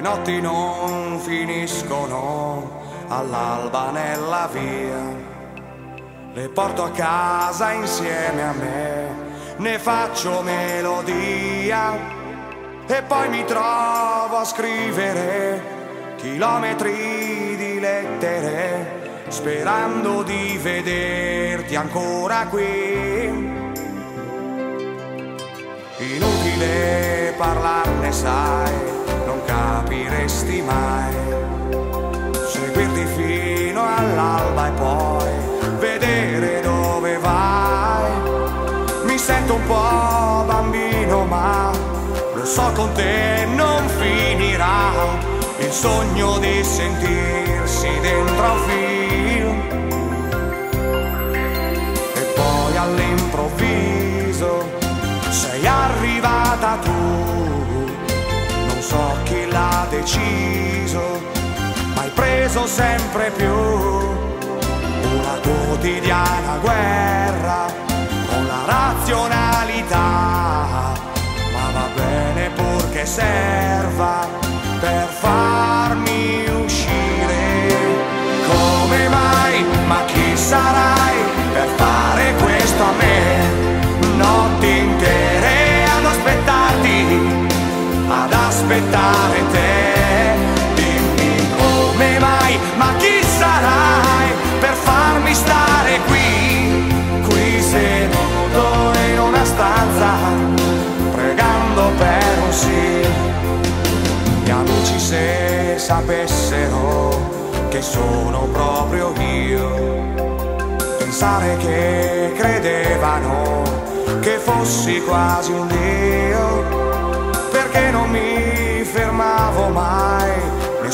notti non finiscono all'alba nella via. Le porto a casa insieme a me, ne faccio melodia e poi mi trovo a scrivere chilometri di lettere sperando di vederti ancora qui. Inutile parlarne, sai, capiresti mai. Seguirti fino all'alba e poi vedere dove vai. Mi sento un po' bambino, ma lo so con te non finirà. Il sogno di sentirsi dentro a un film. Deciso, ma hai preso sempre più una quotidiana guerra con la razionalità. Ma va bene purché serva te. Dimmi come mai? Ma chi sarai per farmi stare qui? Qui seduto in una stanza, pregando per un sì. Gli amici se sapessero che sono proprio io, pensare che credevano che fossi quasi un dio,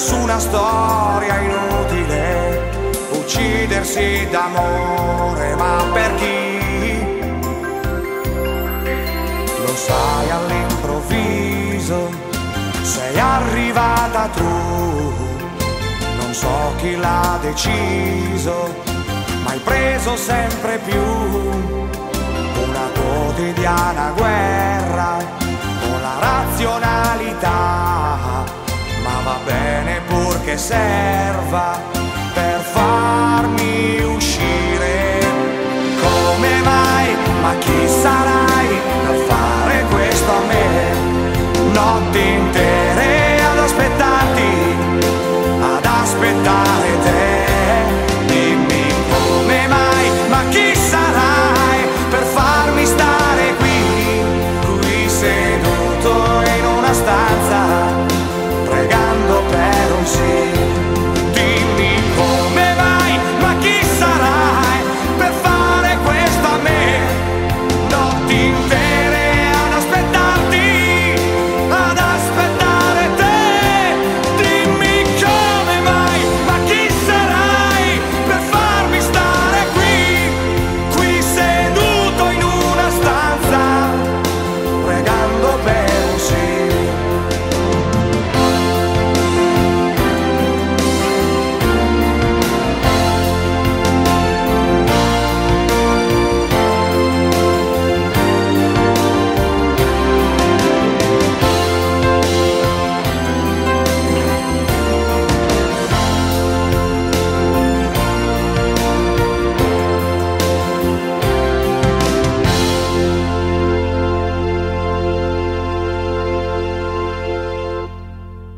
nessuna storia inutile, uccidersi d'amore, ma per chi? Lo sai all'improvviso, sei arrivata tu, non so chi l'ha deciso, ma hai preso sempre più una quotidiana guerra serva